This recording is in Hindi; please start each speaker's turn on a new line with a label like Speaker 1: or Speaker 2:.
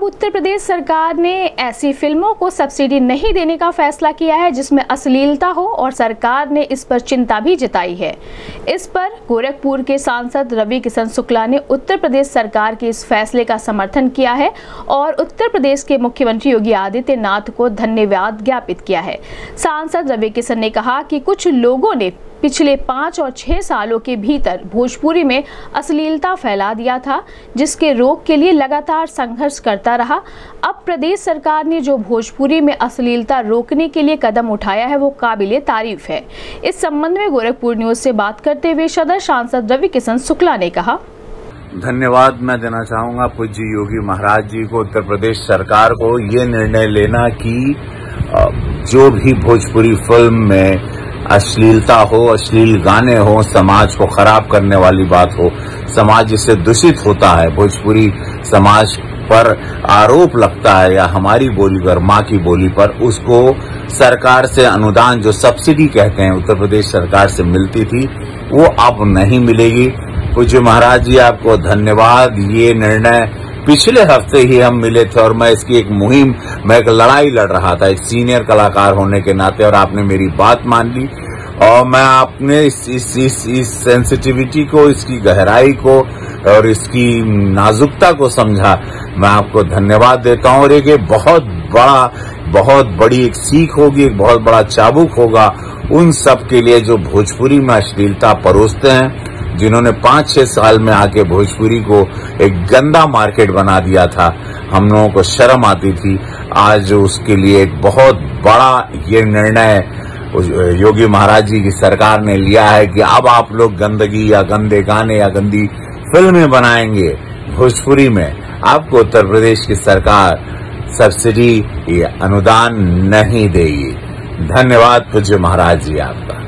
Speaker 1: अब उत्तर प्रदेश सरकार ने ऐसी फ़िल्मों को सब्सिडी नहीं देने का फैसला किया है, जिसमें अश्लीलता हो और सरकार ने इस पर चिंता भी जताई है। इस पर गोरखपुर के सांसद रवि किशन शुक्ला ने उत्तर प्रदेश सरकार के इस फैसले का समर्थन किया है और उत्तर प्रदेश के मुख्यमंत्री योगी आदित्यनाथ को धन्यवाद ज्ञापित किया है। सांसद रवि किशन ने कहा कि कुछ लोगों ने पिछले पाँच और छः सालों के भीतर भोजपुरी में अश्लीलता फैला दिया था, जिसके रोक के लिए लगातार संघर्ष करता रहा। अब प्रदेश सरकार ने जो भोजपुरी में अश्लीलता रोकने के लिए कदम उठाया है, वो काबिल तारीफ़ है। इस संबंध में गोरखपुर न्यूज़ से बात करते हुए सदर सांसद रवि किशन शुक्ला ने कहा।
Speaker 2: धन्यवाद, मैं देना चाहूँगा पूज्य योगी महाराज जी को, उत्तर प्रदेश सरकार को, ये निर्णय लेना कि जो भी भोजपुरी फ़िल्म में अश्लीलता हो, अश्लील गाने हो, समाज को खराब करने वाली बात हो, समाज जिससे दूषित होता है, भोजपुरी समाज पर आरोप लगता है या हमारी बोली पर, माँ की बोली पर, उसको सरकार से अनुदान जो सब्सिडी कहते हैं, उत्तर प्रदेश सरकार से मिलती थी, वो अब नहीं मिलेगी। पूज्य महाराज जी, आपको धन्यवाद। ये निर्णय पिछले हफ़्ते ही हम मिले थे और मैं इसकी एक मुहिम मैं एक लड़ाई लड़ रहा था एक सीनियर कलाकार होने के नाते और आपने मेरी बात मान ली। और मैं आपने इस इस इस, इस सेंसिटिविटी को इसकी गहराई को और इसकी नाजुकता को समझा। मैं आपको धन्यवाद देता हूँ और एक बहुत बड़ा बहुत बड़ी एक सीख होगी एक बहुत बड़ा चाबुक होगा उन सब के लिए जो भोजपुरी में अश्लीलता परोसते हैं। जिन्होंने पाँच छह साल में आके भोजपुरी को एक गंदा मार्केट बना दिया था, हम लोगों को शर्म आती थी। आज उसके लिए एक बहुत बड़ा ये निर्णय योगी महाराज जी की सरकार ने लिया है कि अब आप लोग गंदगी या गंदे गाने या गंदी फ़िल्में बनाएँगे भोजपुरी में। आपको उत्तर प्रदेश की सरकार सब्सिडी या अनुदान नहीं देगी। धन्यवाद पूज्य महाराज जी आपका।